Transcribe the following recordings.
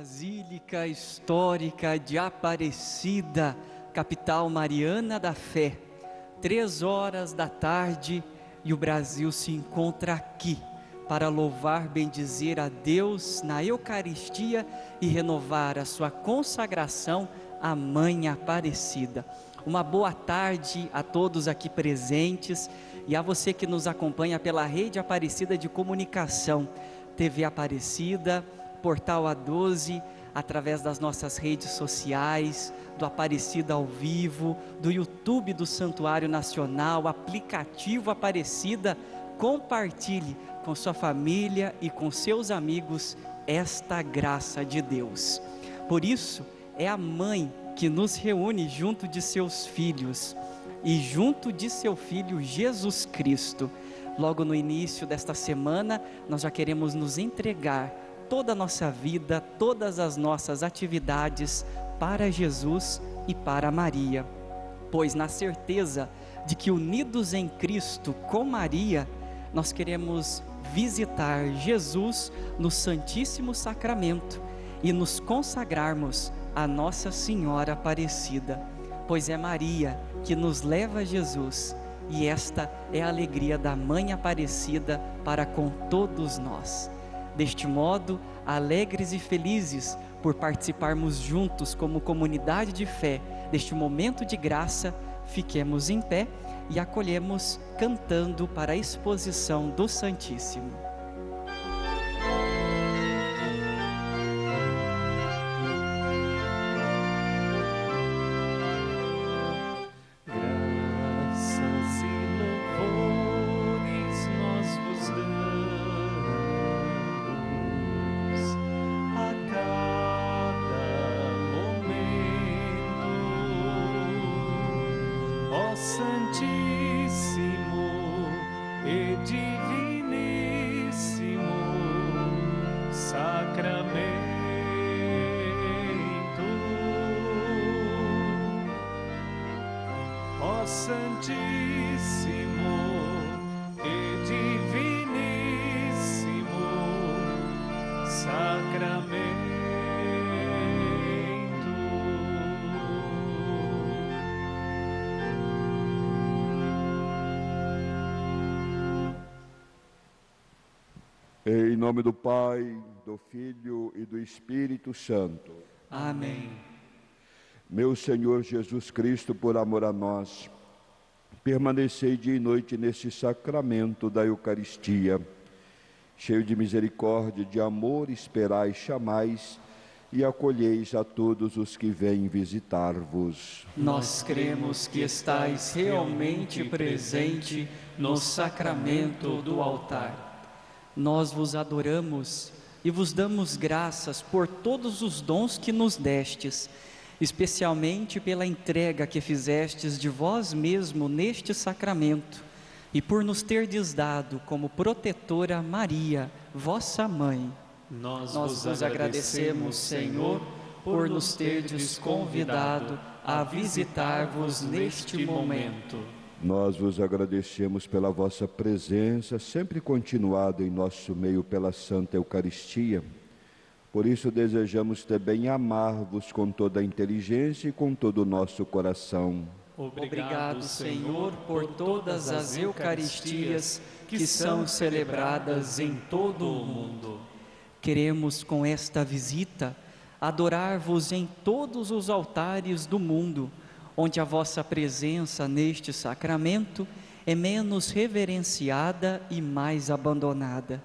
Basílica Histórica de Aparecida, capital mariana da fé. Três horas da tarde e o Brasil se encontra aqui para louvar, bendizer a Deus na Eucaristia e renovar a sua consagração à Mãe Aparecida. Uma boa tarde a todos aqui presentes e a você que nos acompanha pela rede Aparecida de Comunicação, TV Aparecida, Portal A12, através das nossas redes sociais, do Aparecida ao vivo, do YouTube do Santuário Nacional, aplicativo Aparecida. Compartilhe com sua família e com seus amigos esta graça de Deus. Por isso, é a mãe que nos reúne junto de seus filhos e junto de seu filho Jesus Cristo. Logo no início desta semana, nós já queremos nos entregar toda a nossa vida, todas as nossas atividades para Jesus e para Maria. Pois na certeza de que unidos em Cristo com Maria, nós queremos visitar Jesus no Santíssimo Sacramento e nos consagrarmos a Nossa Senhora Aparecida, pois é Maria que nos leva a Jesus e esta é a alegria da Mãe Aparecida para com todos nós. Deste modo, alegres e felizes por participarmos juntos como comunidade de fé deste momento de graça, fiquemos em pé e acolhemos cantando para a exposição do Santíssimo. Em nome do Pai, do Filho e do Espírito Santo. Amém. Meu Senhor Jesus Cristo, por amor a nós, permanecei dia e noite neste sacramento da Eucaristia. Cheio de misericórdia, de amor, esperais, chamais e acolheis a todos os que vêm visitar-vos. Nós cremos que estais realmente presente no sacramento do altar nós vos adoramos e vos damos graças por todos os dons que nos destes, especialmente pela entrega que fizestes de vós mesmo neste sacramento e por nos terdes dado como protetora Maria, vossa mãe. Nós, Nós vos agradecemos, Senhor, por nos terdes convidado a visitar-vos neste momento nós vos agradecemos pela vossa presença, sempre continuada em nosso meio pela Santa Eucaristia. Por isso desejamos também amar-vos com toda a inteligência e com todo o nosso coração. Obrigado, Senhor, por todas as Eucaristias que são celebradas em todo o mundo. Queremos com esta visita adorar-vos em todos os altares do mundo onde a vossa presença neste sacramento é menos reverenciada e mais abandonada.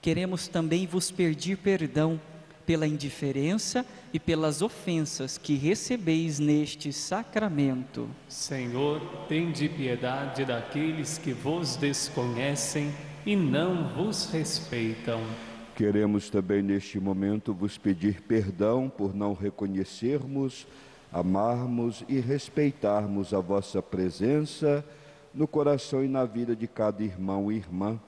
Queremos também vos pedir perdão pela indiferença e pelas ofensas que recebeis neste sacramento. Senhor, tende piedade daqueles que vos desconhecem e não vos respeitam. Queremos também neste momento vos pedir perdão por não reconhecermos amarmos e respeitarmos a vossa presença no coração e na vida de cada irmão e irmã,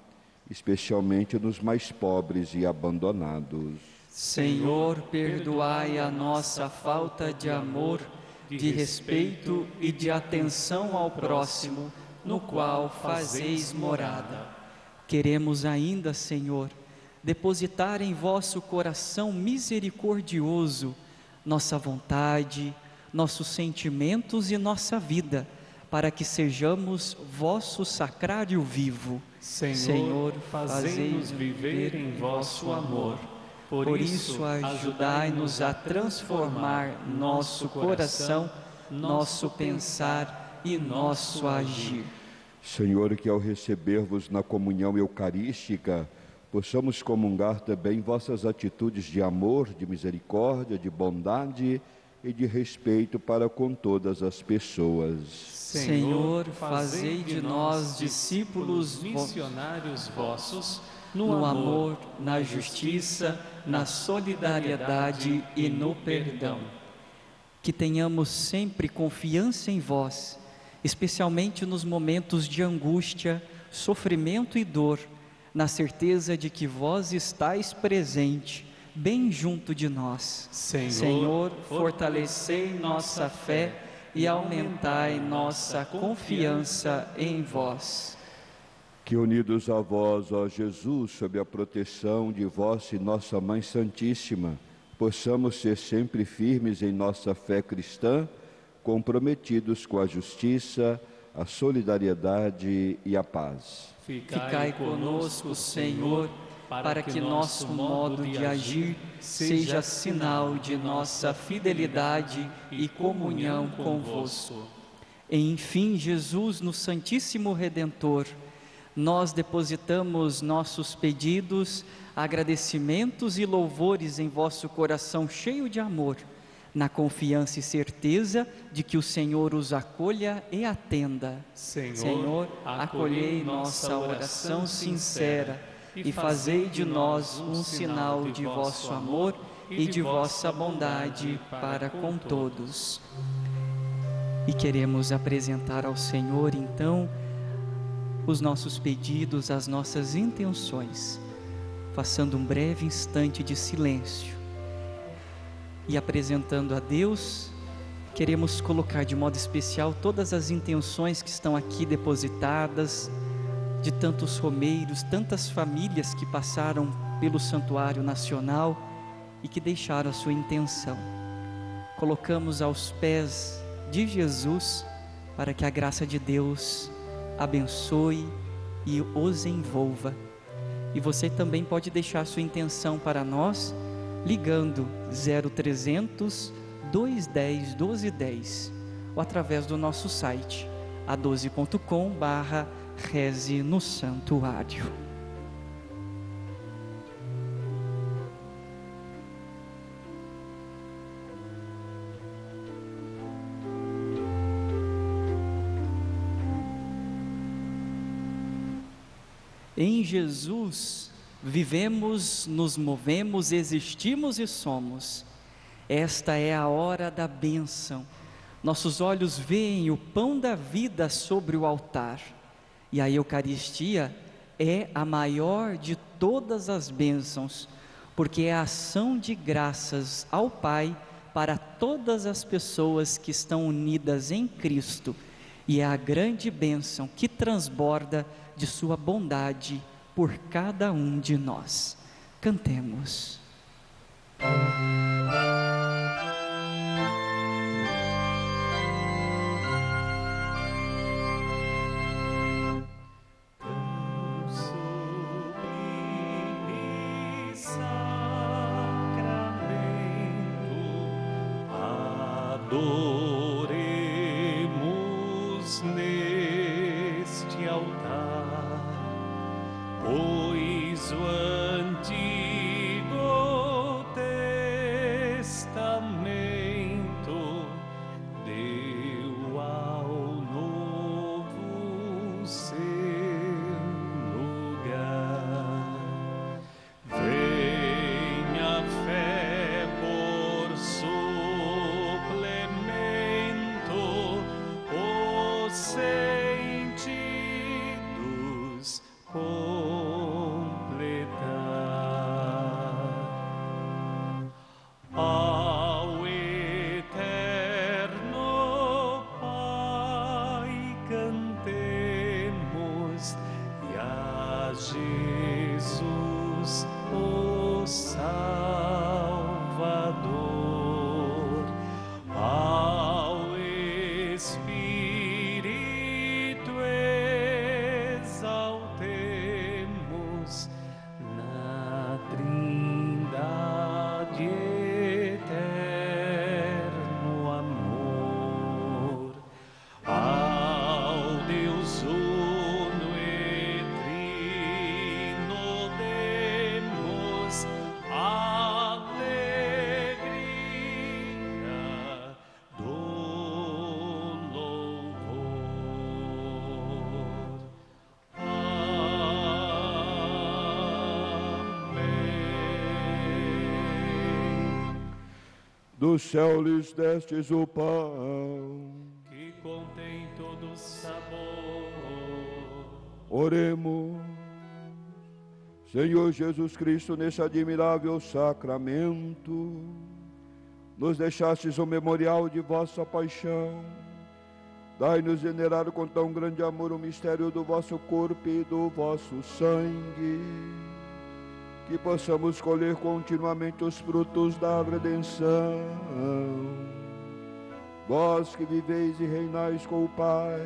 especialmente nos mais pobres e abandonados. Senhor, perdoai a nossa falta de amor, de respeito e de atenção ao próximo, no qual fazeis morada. Queremos ainda, Senhor, depositar em vosso coração misericordioso nossa vontade, nossos sentimentos e nossa vida, para que sejamos vosso sacrário vivo. Senhor, Senhor fazei-nos viver em vosso amor. Por, Por isso, ajudai-nos a transformar nosso coração, nosso pensar e nosso agir. Senhor, que ao receber-vos na comunhão eucarística, possamos comungar também vossas atitudes de amor, de misericórdia, de bondade e de respeito para com todas as pessoas. Senhor, fazei de nós discípulos missionários vossos, no amor, na justiça, na solidariedade e no perdão. Que tenhamos sempre confiança em vós, especialmente nos momentos de angústia, sofrimento e dor, na certeza de que vós estáis presente bem junto de nós. Senhor, Senhor fortalecei nossa fé e aumentai nossa confiança em vós. Que unidos a vós, ó Jesus, sob a proteção de vós e nossa Mãe Santíssima, possamos ser sempre firmes em nossa fé cristã, comprometidos com a justiça, a solidariedade e a paz. Ficai conosco, Senhor para que nosso modo de agir seja sinal de nossa fidelidade e comunhão convosco. Enfim, Jesus, no Santíssimo Redentor, nós depositamos nossos pedidos, agradecimentos e louvores em vosso coração cheio de amor, na confiança e certeza de que o Senhor os acolha e atenda. Senhor, Senhor acolhei nossa oração sincera e fazei de nós um sinal de vosso amor e de vossa bondade para com todos. E queremos apresentar ao Senhor, então, os nossos pedidos, as nossas intenções, passando um breve instante de silêncio e apresentando a Deus, queremos colocar de modo especial todas as intenções que estão aqui depositadas de tantos romeiros, tantas famílias que passaram pelo Santuário Nacional e que deixaram a sua intenção. Colocamos aos pés de Jesus para que a graça de Deus abençoe e os envolva. E você também pode deixar sua intenção para nós ligando 0300 210 1210 ou através do nosso site a12.com barra reze no santuário. Em Jesus vivemos, nos movemos, existimos e somos. Esta é a hora da bênção. Nossos olhos veem o pão da vida sobre o altar e a Eucaristia é a maior de todas as bênçãos, porque é a ação de graças ao Pai para todas as pessoas que estão unidas em Cristo, e é a grande bênção que transborda de Sua bondade por cada um de nós. Cantemos. Do céu lhes destes o pão, que contém todo sabor. Oremos. Senhor Jesus Cristo, nesse admirável sacramento, nos deixastes o memorial de vossa paixão. Dai-nos venerar com tão grande amor o mistério do vosso corpo e do vosso sangue que possamos colher continuamente os frutos da redenção. Vós que viveis e reinais com o Pai,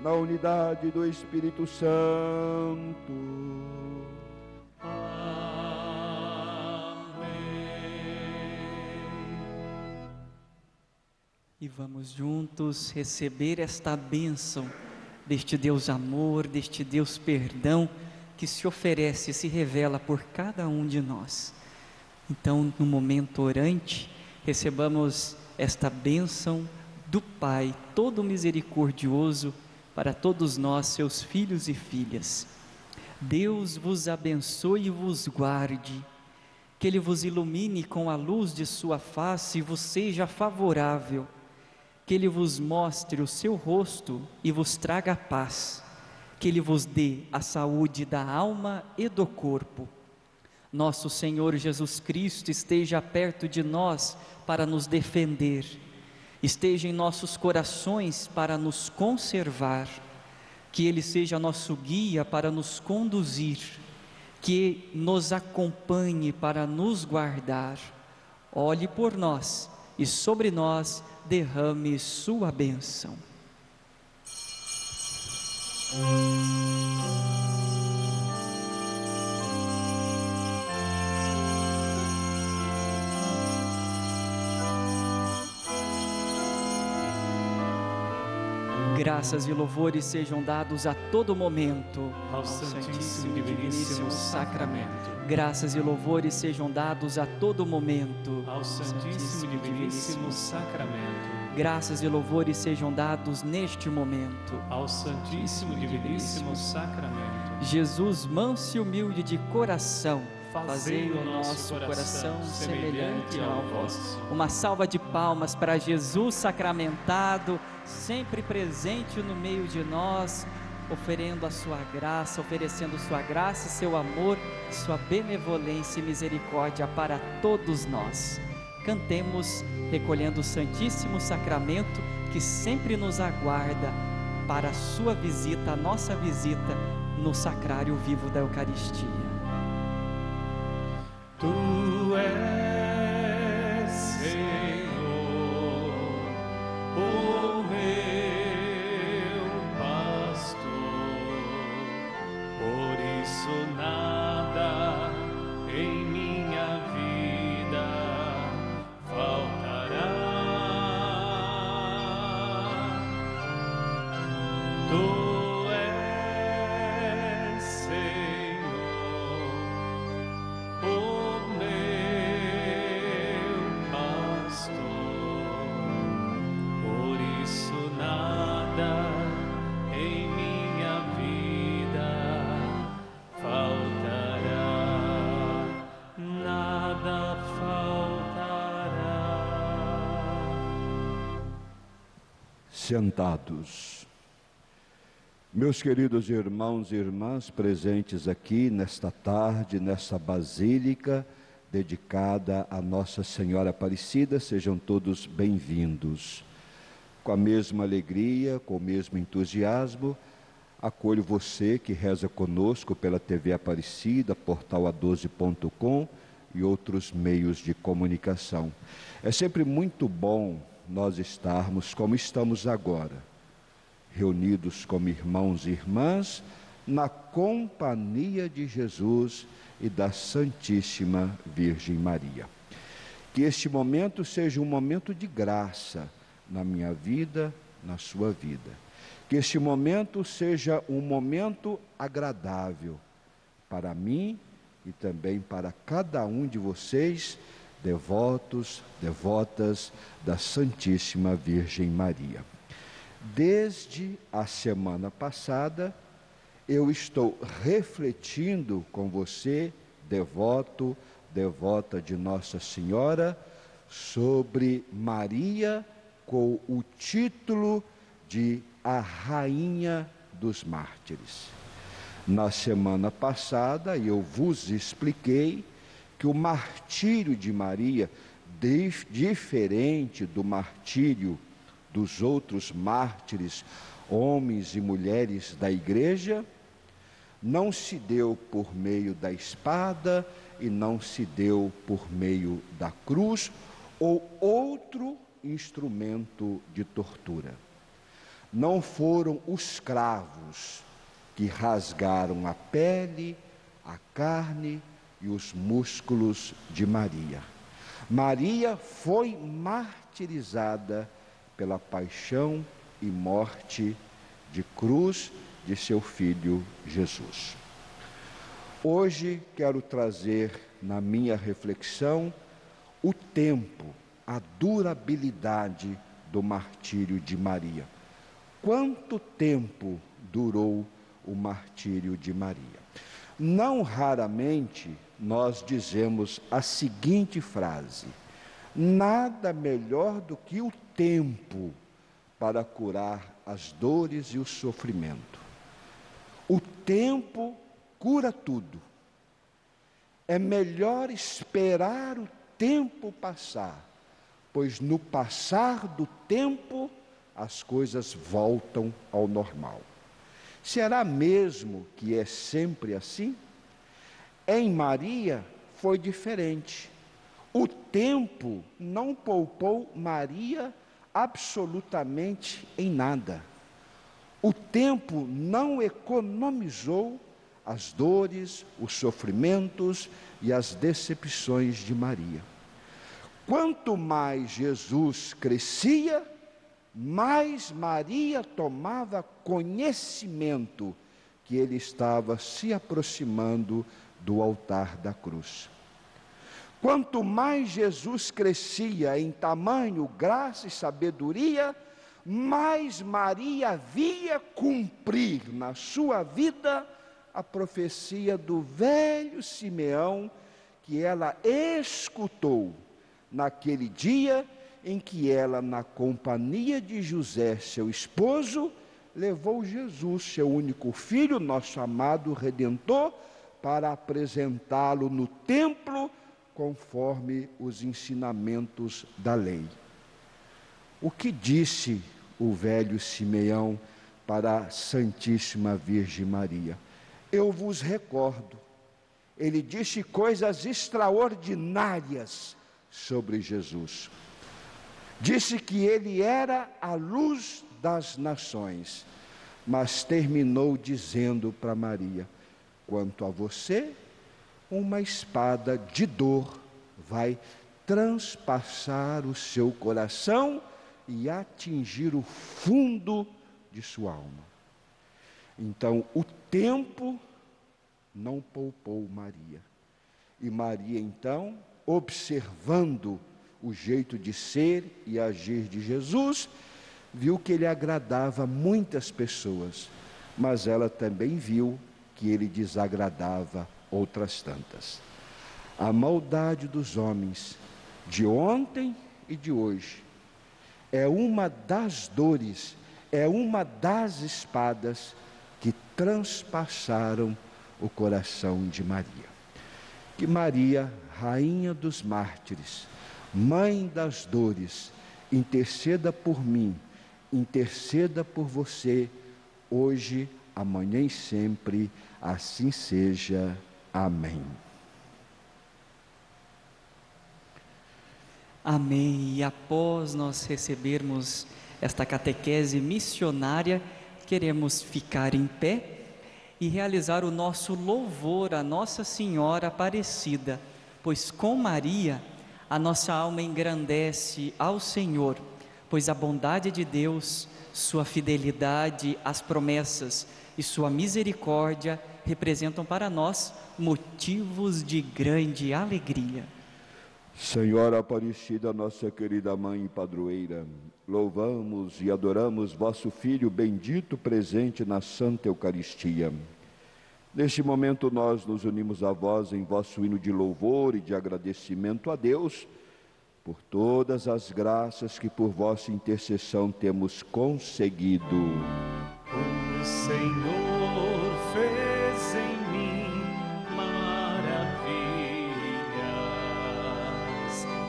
na unidade do Espírito Santo. Amém. E vamos juntos receber esta bênção deste Deus amor, deste Deus perdão que se oferece e se revela por cada um de nós. Então, no momento orante, recebamos esta bênção do Pai todo misericordioso para todos nós, seus filhos e filhas. Deus vos abençoe e vos guarde, que Ele vos ilumine com a luz de Sua face e vos seja favorável, que Ele vos mostre o seu rosto e vos traga paz que Ele vos dê a saúde da alma e do corpo. Nosso Senhor Jesus Cristo esteja perto de nós para nos defender, esteja em nossos corações para nos conservar, que Ele seja nosso guia para nos conduzir, que nos acompanhe para nos guardar. Olhe por nós e sobre nós derrame Sua bênção. Graças e louvores sejam dados a todo momento. Ao Santíssimo e Diviníssimo Sacramento. Graças e louvores sejam dados a todo momento. Ao Santíssimo e Diviníssimo Sacramento Graças e louvores sejam dados neste momento ao Santíssimo e Diviníssimo Sacramento. Jesus, manso e humilde de coração, fazei o nosso coração semelhante ao vosso. Uma salva de palmas para Jesus sacramentado, sempre presente no meio de nós, oferendo a sua graça, oferecendo sua graça, seu amor, sua benevolência e misericórdia para todos nós cantemos recolhendo o Santíssimo Sacramento que sempre nos aguarda para a sua visita, a nossa visita no sacrário vivo da Eucaristia. Tu és Sentados. Meus queridos irmãos e irmãs presentes aqui nesta tarde, nessa basílica dedicada a Nossa Senhora Aparecida, sejam todos bem-vindos. Com a mesma alegria, com o mesmo entusiasmo, acolho você que reza conosco pela TV Aparecida, portal a12.com e outros meios de comunicação. É sempre muito bom nós estarmos como estamos agora reunidos como irmãos e irmãs, na companhia de Jesus e da Santíssima Virgem Maria. Que este momento seja um momento de graça na minha vida, na sua vida. Que este momento seja um momento agradável para mim e também para cada um de vocês, devotos, devotas da Santíssima Virgem Maria. Desde a semana passada, eu estou refletindo com você, devoto, devota de Nossa Senhora, sobre Maria com o título de a Rainha dos Mártires. Na semana passada eu vos expliquei que o martírio de Maria, diferente do martírio dos outros mártires, homens e mulheres da igreja, não se deu por meio da espada e não se deu por meio da cruz ou outro instrumento de tortura. Não foram os cravos que rasgaram a pele, a carne e os músculos de Maria. Maria foi martirizada pela paixão e morte de cruz de seu filho Jesus. Hoje quero trazer na minha reflexão o tempo, a durabilidade do martírio de Maria. Quanto tempo durou o martírio de Maria? Não raramente nós dizemos a seguinte frase: nada melhor do que o tempo para curar as dores e o sofrimento. O tempo cura tudo. É melhor esperar o tempo passar, pois no passar do tempo as coisas voltam ao normal. Será mesmo que é sempre assim? Em Maria foi diferente. O tempo não poupou Maria absolutamente em nada. O tempo não economizou as dores, os sofrimentos e as decepções de Maria. Quanto mais Jesus crescia, mais Maria tomava conhecimento que ele estava se aproximando do altar da cruz. Quanto mais Jesus crescia em tamanho, graça e sabedoria, mais Maria via cumprir na sua vida a profecia do velho Simeão que ela escutou naquele dia em que ela, na companhia de José, seu esposo, levou Jesus, seu único filho, nosso amado redentor, para apresentá-lo no templo conforme os ensinamentos da lei. O que disse o velho Simeão para a Santíssima Virgem Maria? eu vos recordo. Ele disse coisas extraordinárias sobre Jesus. Disse que ele era a luz das nações, mas terminou dizendo para Maria: quanto a você, uma espada de dor vai transpassar o seu coração e atingir o fundo de sua alma. Então, o tempo não poupou Maria. E Maria, então, observando o jeito de ser e agir de Jesus, viu que ele agradava muitas pessoas, mas ela também viu que ele desagradava outras tantas. A maldade dos homens de ontem e de hoje é uma das dores, é uma das espadas que transpassaram o coração de Maria. Que Maria, rainha dos mártires, mãe das dores, interceda por mim, interceda por você, hoje, amanhã e sempre, assim seja. Amém. Amém. E após nós recebermos esta catequese missionária, queremos ficar em pé e realizar o nosso louvor à Nossa Senhora Aparecida, pois com Maria a nossa alma engrandece ao Senhor, pois a bondade de Deus, sua fidelidade às promessas e sua misericórdia representam para nós motivos de grande alegria. Senhora Aparecida, nossa querida mãe e padroeira, louvamos e adoramos vosso Filho bendito presente na Santa Eucaristia. Neste momento, nós nos unimos a vós em vosso hino de louvor e de agradecimento a Deus por todas as graças que por vossa intercessão temos conseguido. O Senhor fez em mim maravilhas,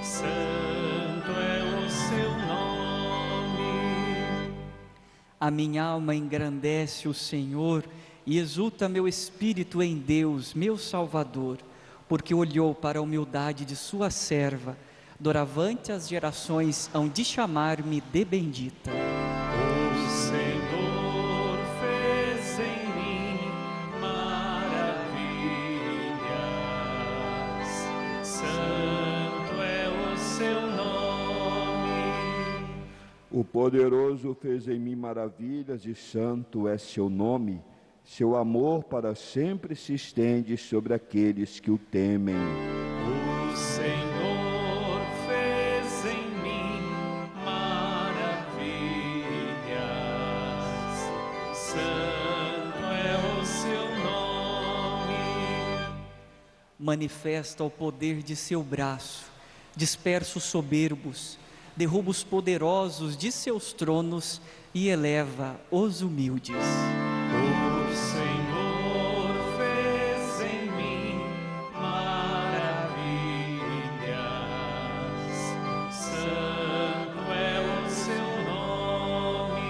santo é o seu nome. A minha alma engrandece o Senhor e exulta meu espírito em Deus, meu Salvador, porque olhou para a humildade de sua serva doravante as gerações hão de chamar-me de bendita. O Senhor fez em mim maravilhas, santo é o seu nome. O poderoso fez em mim maravilhas e santo é seu nome. Seu amor para sempre se estende sobre aqueles que o temem. O Senhor manifesta o poder de seu braço, dispersa os soberbos, derruba os poderosos de seus tronos e eleva os humildes. O Senhor fez em mim maravilhas, santo é o seu nome.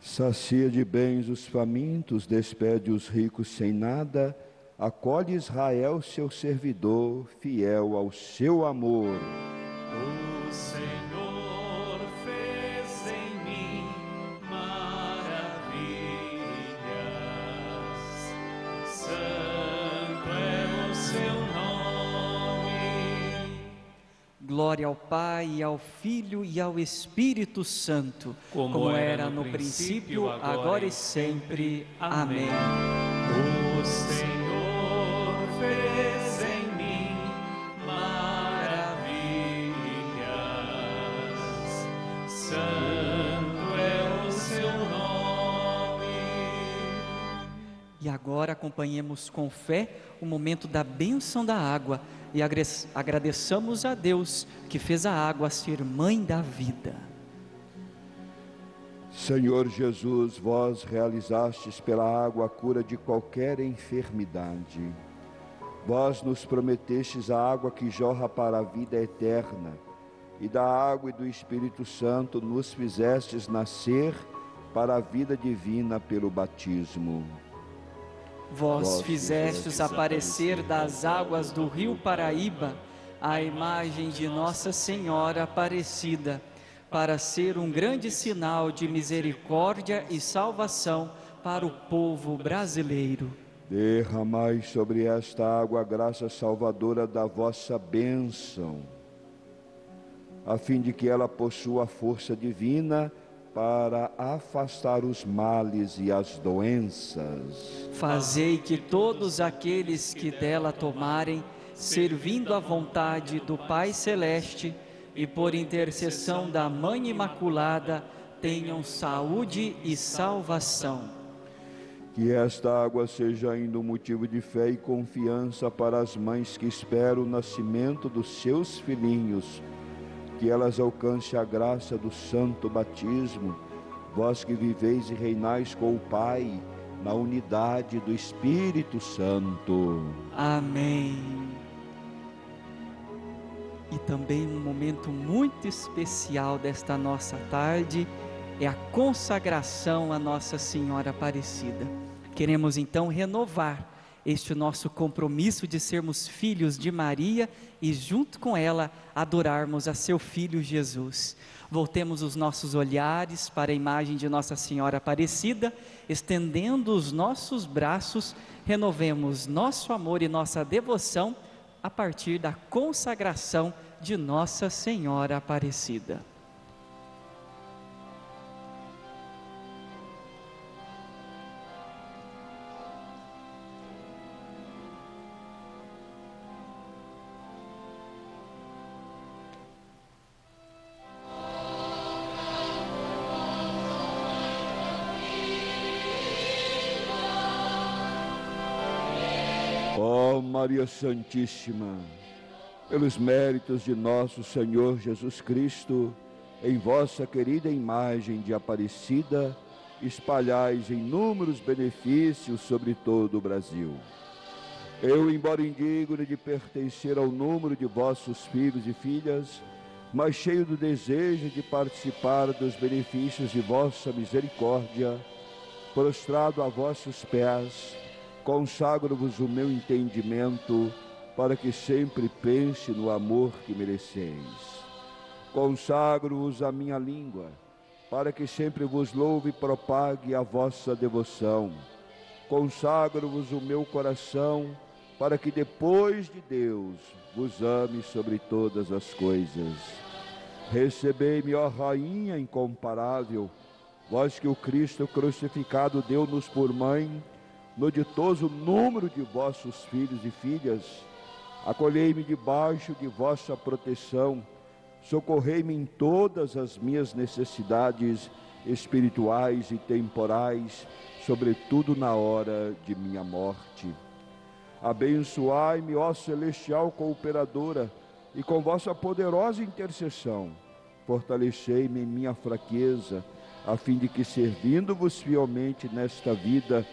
Sacia de bens os famintos, despede os ricos sem nada acolhe Israel, seu servidor, fiel ao seu amor. O Senhor fez em mim maravilhas, santo é o seu nome. Glória ao Pai, e ao Filho e ao Espírito Santo, como, como era no princípio, agora, agora e sempre. Amém. Amém. Acompanhemos com fé o momento da bênção da água e agradeçamos a Deus que fez a água ser mãe da vida. Senhor Jesus, vós realizastes pela água a cura de qualquer enfermidade. Vós nos prometestes a água que jorra para a vida eterna, e da água e do Espírito Santo nos fizestes nascer para a vida divina pelo batismo. Vós fizestes aparecer das águas do rio Paraíba a imagem de Nossa Senhora Aparecida, para ser um grande sinal de misericórdia e salvação para o povo brasileiro. Derramai sobre esta água a graça salvadora da vossa bênção, a fim de que ela possua a força divina para afastar os males e as doenças. Fazei que todos aqueles que dela tomarem, servindo à vontade do Pai Celeste e por intercessão da Mãe Imaculada, tenham saúde e salvação que esta água seja ainda um motivo de fé e confiança para as mães que esperam o nascimento dos seus filhinhos. Que elas alcancem a graça do santo batismo, vós que viveis e reinais com o Pai, na unidade do Espírito Santo. Amém. E também um momento muito especial desta nossa tarde é a consagração à Nossa Senhora Aparecida. Queremos então renovar este nosso compromisso de sermos filhos de Maria e, junto com ela, adorarmos a seu filho Jesus. Voltemos os nossos olhares para a imagem de Nossa Senhora Aparecida, estendendo os nossos braços, renovemos nosso amor e nossa devoção a partir da consagração de Nossa Senhora Aparecida. Maria Santíssima, pelos méritos de nosso Senhor Jesus Cristo, em vossa querida imagem de Aparecida, espalhais inúmeros benefícios sobre todo o Brasil. Eu, embora indigno de pertencer ao número de vossos filhos e filhas, mas cheio do desejo de participar dos benefícios de vossa misericórdia, prostrado a vossos pés, consagro-vos o meu entendimento para que sempre pense no amor que mereceis. Consagro-vos a minha língua, para que sempre vos louve e propague a vossa devoção. Consagro-vos o meu coração, para que depois de Deus vos ame sobre todas as coisas. Recebei-me, ó Rainha incomparável, vós que o Cristo crucificado deu-nos por mãe, no ditoso número de vossos filhos e filhas, Acolhei-me debaixo de vossa proteção, socorrei-me em todas as minhas necessidades espirituais e temporais, sobretudo na hora de minha morte. Abençoai-me, ó celestial cooperadora, e com vossa poderosa intercessão, fortalecei-me em minha fraqueza, a fim de que, servindo-vos fielmente nesta vida,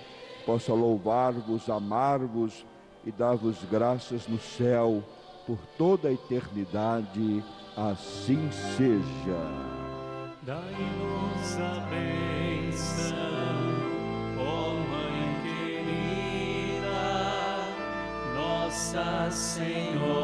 possa louvar-vos, amar-vos, e dar-vos graças no céu por toda a eternidade. Assim seja. Dai-nos a bênção, ó Mãe querida, Nossa Senhora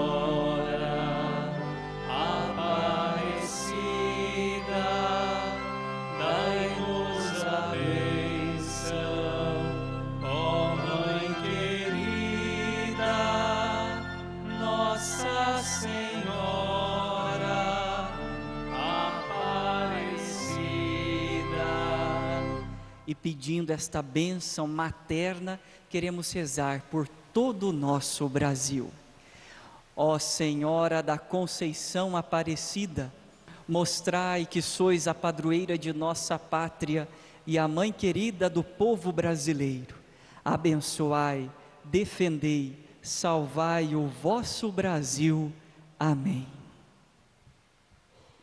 pedindo esta bênção materna, queremos rezar por todo o nosso Brasil. Ó Senhora da Conceição Aparecida, mostrai que sois a padroeira de nossa pátria e a mãe querida do povo brasileiro. Abençoai, defendei, salvai o vosso Brasil. Amém.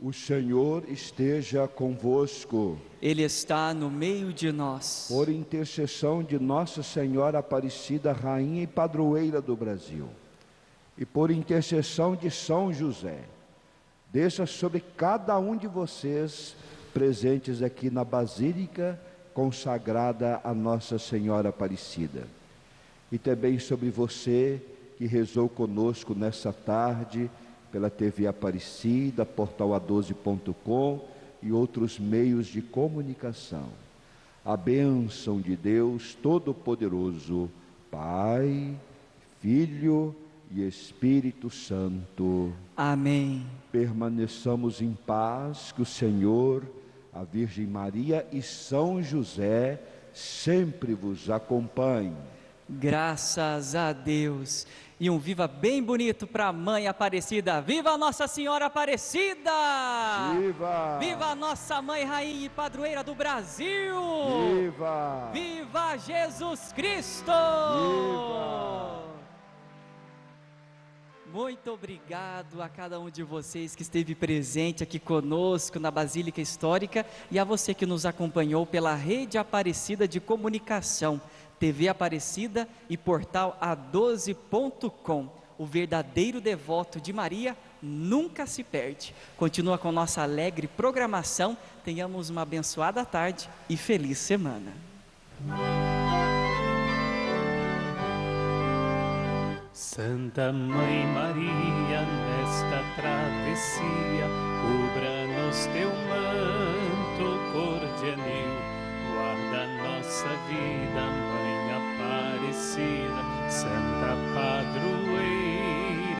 O Senhor esteja convosco. Ele está no meio de nós. Por intercessão de Nossa Senhora Aparecida, Rainha e Padroeira do Brasil, e por intercessão de São José, desça sobre cada um de vocês presentes aqui na Basílica consagrada a Nossa Senhora Aparecida, e também sobre você que rezou conosco nessa tarde pela TV Aparecida, portal A12.com e outros meios de comunicação. A bênção de Deus Todo-Poderoso, Pai, Filho e Espírito Santo. Amém. Permaneçamos em paz, que o Senhor, a Virgem Maria e São José sempre vos acompanhem. Graças a Deus. E um viva bem bonito para a mãe Aparecida. Viva Nossa Senhora Aparecida! Viva! Viva a nossa mãe rainha e padroeira do Brasil! Viva! Viva Jesus Cristo! Viva! Muito obrigado a cada um de vocês que esteve presente aqui conosco na Basílica Histórica e a você que nos acompanhou pela Rede Aparecida de Comunicação. TV Aparecida e portal a12.com. O verdadeiro devoto de Maria nunca se perde. Continua com nossa alegre programação. Tenhamos uma abençoada tarde e feliz semana. Santa Mãe Maria, nesta travessia, cubra-nos teu manto cordianil, guarda nossa vida. Aparecida, Santa Padroeira.